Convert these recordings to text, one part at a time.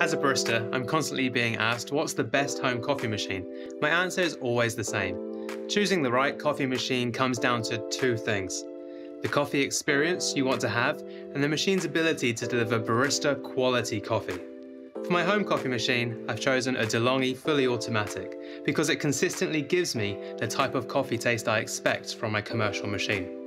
As a barista, I'm constantly being asked what's the best home coffee machine. My answer is always the same. Choosing the right coffee machine comes down to two things the coffee experience you want to have, and the machine's ability to deliver barista quality coffee. For my home coffee machine, I've chosen a DeLonghi fully automatic because it consistently gives me the type of coffee taste I expect from my commercial machine.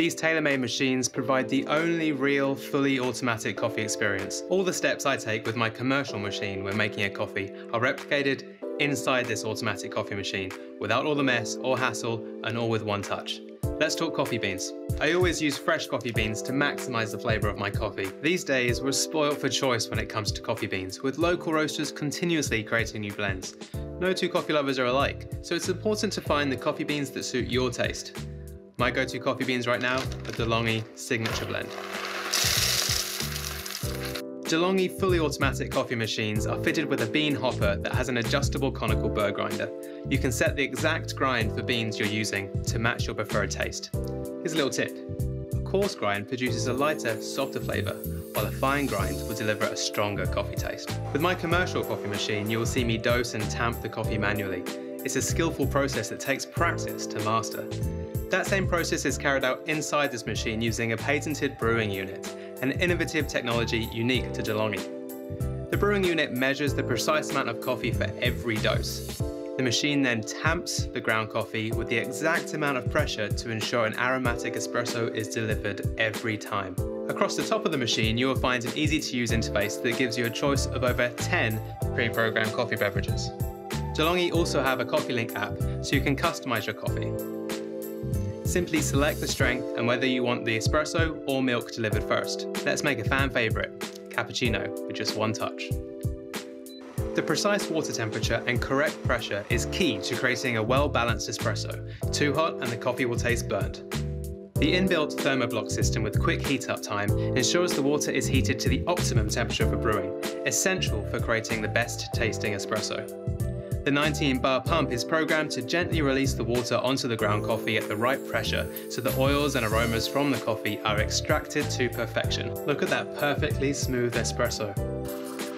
These tailor-made machines provide the only real, fully automatic coffee experience. All the steps I take with my commercial machine when making a coffee are replicated inside this automatic coffee machine, without all the mess or hassle, and all with one touch. Let's talk coffee beans. I always use fresh coffee beans to maximize the flavor of my coffee. These days, we're spoiled for choice when it comes to coffee beans, with local roasters continuously creating new blends. No two coffee lovers are alike, so it's important to find the coffee beans that suit your taste. My go-to coffee beans right now are DeLonghi Signature Blend. DeLonghi fully automatic coffee machines are fitted with a bean hopper that has an adjustable conical burr grinder. You can set the exact grind for beans you're using to match your preferred taste. Here's a little tip. A coarse grind produces a lighter, softer flavour, while a fine grind will deliver a stronger coffee taste. With my commercial coffee machine, you will see me dose and tamp the coffee manually. It's a skillful process that takes practice to master. That same process is carried out inside this machine using a patented brewing unit an innovative technology unique to DeLonghi. The brewing unit measures the precise amount of coffee for every dose. The machine then tamps the ground coffee with the exact amount of pressure to ensure an aromatic espresso is delivered every time. Across the top of the machine, you will find an easy to use interface that gives you a choice of over 10 pre-programmed coffee beverages. DeLonghi also have a Coffee Link app, so you can customize your coffee. Simply select the strength and whether you want the espresso or milk delivered first. Let's make a fan favourite, cappuccino, with just one touch. The precise water temperature and correct pressure is key to creating a well-balanced espresso. Too hot and the coffee will taste burnt. The inbuilt thermoblock system with quick heat up time ensures the water is heated to the optimum temperature for brewing, essential for creating the best tasting espresso. The 19 bar pump is programmed to gently release the water onto the ground coffee at the right pressure so the oils and aromas from the coffee are extracted to perfection. Look at that perfectly smooth espresso.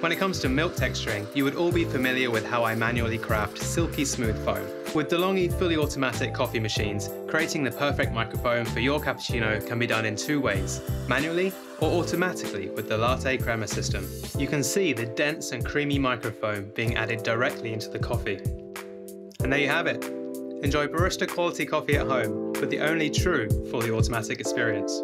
When it comes to milk texturing, you would all be familiar with how I manually craft silky smooth foam. With DeLonghi fully automatic coffee machines, creating the perfect microfoam for your cappuccino can be done in two ways, manually or automatically with the Latte Crema system. You can see the dense and creamy microfoam being added directly into the coffee. And there you have it. Enjoy barista quality coffee at home with the only true fully automatic experience.